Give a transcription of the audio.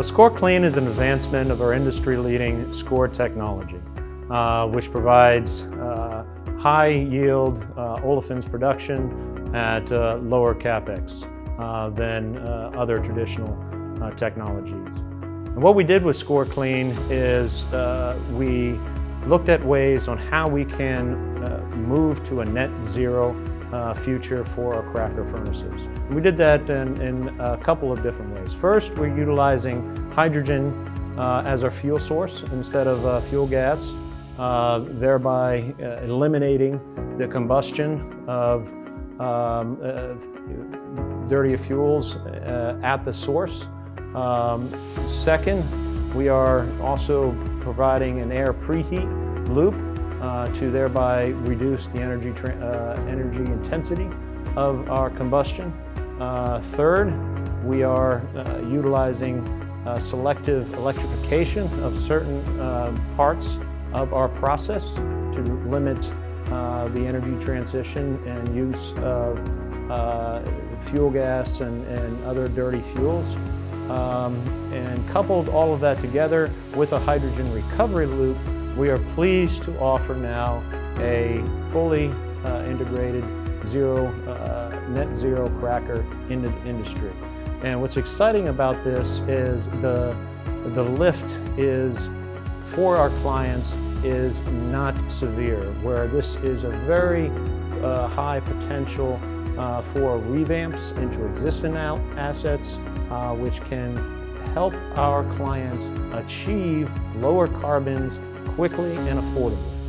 Well, Score Clean is an advancement of our industry-leading SCORE technology, uh, which provides uh, high yield uh, olefins production at uh, lower capex uh, than uh, other traditional technologies. And what we did with Score Clean is we looked at ways on how we can move to a net zero future for our cracker furnaces. We did that in, in, a couple of different ways. First, we're utilizing hydrogen uh, as our fuel source instead of uh, fuel gas, uh, thereby uh, eliminating the combustion of um, uh, dirty fuels uh, at the source. Um, second, we are also providing an air preheat loop to thereby reduce the energy, energy intensity of our combustion. Uh, third, we are uh, utilizing uh, selective electrification of certain uh, parts of our process to limit uh, the energy transition and use of uh, fuel gas and, and, other dirty fuels. Um, and coupled all of that together with a hydrogen recovery loop, we are pleased to offer now a fully integrated zero, uh, net zero cracker in the industry. And what's exciting about this is the, the lift is, for our clients, is not severe, where this is a very uh, high potential uh, for revamps into existing assets, uh, which can help our clients achieve lower carbons quickly and affordably.